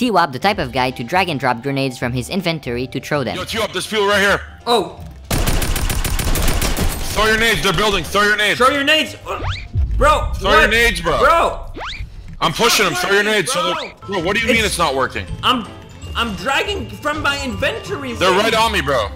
TeaWap, the type of guy to drag and drop grenades from his inventory to throw them. Yo, T up, there's people right here. Oh, Throw your nades, they're building, throw your nades. throw your nades. Bro, Throw what? your nades, bro. Bro, I'm pushing them, throw your nades. Bro. they're- bro, what do you mean It's- it's not working? I'm I'm dragging from my inventory. They're right on me, bro.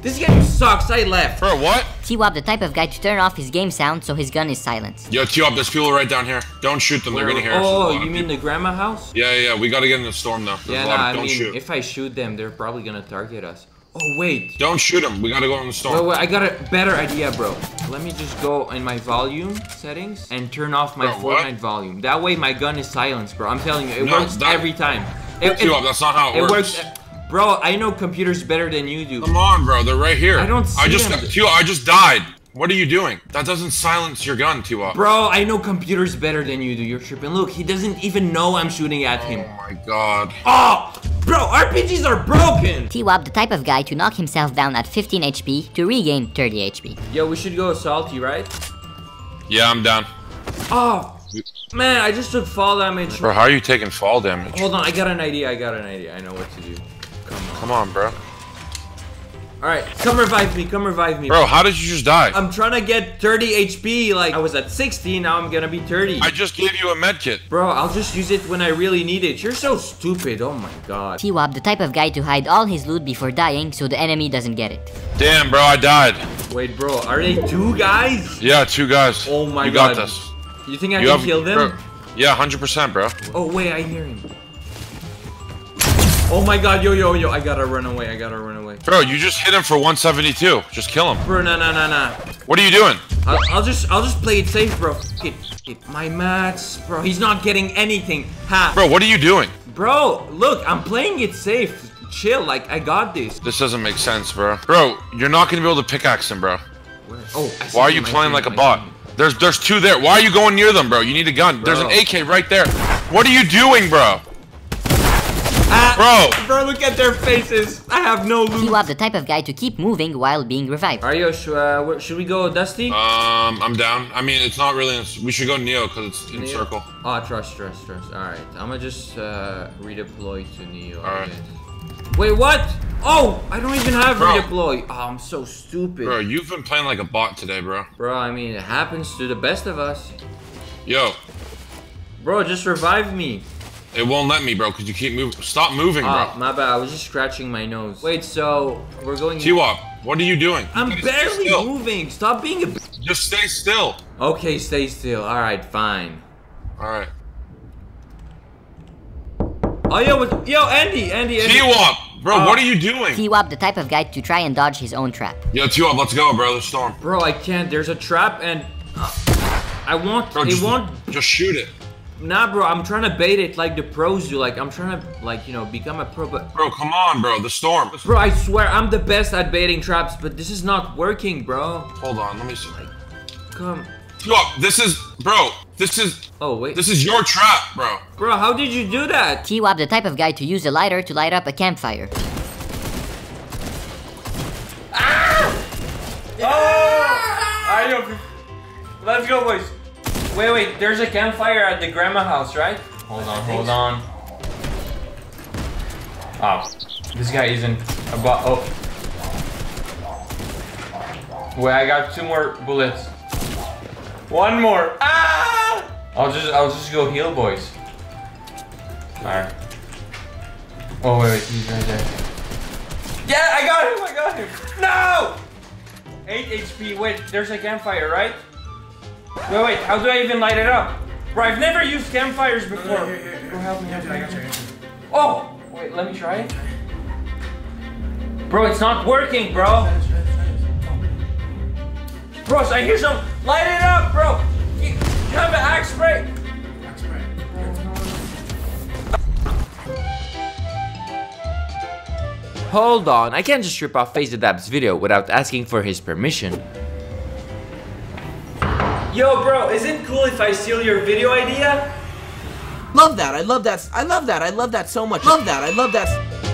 This game sucks. I left. Bro, what? TeaWap, the type of guy to turn off his game sound so his gun is silenced. Yo, T up, there's people right down here. Don't shoot them, they're gonna hear us. Oh, you mean people. the grandma house? Yeah, yeah, yeah, we gotta get in the storm though. There's Yeah, a nah, of, I don't mean, shoot. if I shoot them, they're probably gonna target us. Oh, wait. Don't shoot them, we gotta go in the storm. Wait, wait, I got a better idea, bro. Let me just go in my volume settings and turn off my Bro, what? Fortnite volume. That way my gun is silenced, bro. I'm telling you, it No, works that- every time. It, T up, that's not how it, it works. works. Bro, I know computers better than you do. Come on, bro, they're right here. I don't I see just, them. T I just died. What are you doing? That doesn't silence your gun, T up. Bro, I know computers better than you do. You're tripping. Look, he doesn't even know I'm shooting at him. Oh my god. Oh, bro, RPGs are broken. TeaWap, the type of guy to knock himself down at 15 HP to regain 30 HP. Yo, we should go salty, right? Yeah, I'm down. Oh, man, I just took fall damage. Bro, how are you taking fall damage? Hold on, I got an idea. I got an idea. I know what to do. Come on. Bro. All right, come revive me. Come revive me. Bro, how did you just die? I'm trying to get 30 HP. Like I was at 60, now I'm gonna be 30. I just gave you a medkit. Bro, I'll just use it when I really need it. You're so stupid. Oh my god. TeaWap, the type of guy to hide all his loot before dying so the enemy doesn't get it. Damn, bro, I died. Wait, bro, are they two guys? Yeah, two guys. Oh my you god. You got this. You think I You can have kill them? bro, yeah, hundred percent, bro. Oh wait, I hear him. Oh my god, yo yo yo, I gotta run away. I gotta run away. Bro, you just hit him for 172. Just kill him. Bro, nah nah nah nah. What are you doing? I'll, I'll just I'll just play it safe, bro. It, it. My mats, bro. He's not getting anything. Ha. Bro, what are you doing? Bro, look, I'm playing it safe. Chill, like I got this. This doesn't make sense, bro. Bro, you're not gonna be able to pickaxe him, bro. Where? Oh, I see Why are you playing like a bot? him. There's there's two there. Why are you going near them, bro? You need a gun. There's an AK right there. What are you doing, bro? Bro. bro, look at their faces. I have no loot. TeaWap, the type of guy to keep moving while being revived. Alright, yo, sh uh, where- should we go Dusty? Um, I'm down. I mean, it's not really. In, we should go Neo because it's in Neo? circle. Oh, trust, trust, trust. Alright, I'm gonna just uh, redeploy to Neo. Alright. guess. Wait, what? Oh, I don't even have Bro. redeploy. Oh, I'm so stupid. Bro, you've been playing like a bot today, bro. Bro, I mean, it happens to the best of us. Yo, Bro, just revive me. It won't let me, bro, because you keep moving. Stop moving, Oh, bro. Ah, my bad. I was just scratching my nose. Wait, so we're going. TeaWap, what are you doing? I'm Just barely moving. Stop being a. b- Just stay still. Okay, stay still. All right, fine. All right. Oh, yo, what, yo, Andy, Andy, Andy. TeaWap, bro, Oh. what are you doing? TeaWap, the type of guy to try and dodge his own trap. Yo, TeaWap, let's go, bro. The storm. Bro, I can't. There's a trap, and I want. Bro, it just, won't. just shoot it. Nah, bro. I'm trying to bait it like the pros do. Like I'm trying to, like you know, become a pro. But Bro, come on, bro. The storm. bro, I swear I'm the best at baiting traps. But this is not working, bro. Hold on, let me see. Like, Come. TeaWap, this is, bro. This is, Oh wait. this is your trap, bro. Bro, how did you do that? TeaWap, the type of guy to use a lighter to light up a campfire. Ah! Oh! Let's go, boys. Wait, wait. There's a campfire at the grandma house, right? Hold on, hold on. Oh, this guy isn't about. Oh. Wait, I got two more bullets. One more. Ah! I'll just, I'll just go heal, boys. All right. Oh wait, wait, he's right there. Yeah, I got him. I got him. No! 8 HP. Wait, there's a campfire, right? Wait, wait. How do I even light it up? Bro, I've never used campfires before. Bro, help me, help me, help me. Oh! Wait, let me try it. Bro, it's not working, bro. Bro, so I hear some. Light it up, bro. You, you have an axe spray. Hold on, I can't just rip off FaZe Adapt's video without asking for his permission. Yo, bro, is it cool if I steal your video idea? Love that. I love that. I love that. I love that so much. Love that. I love that.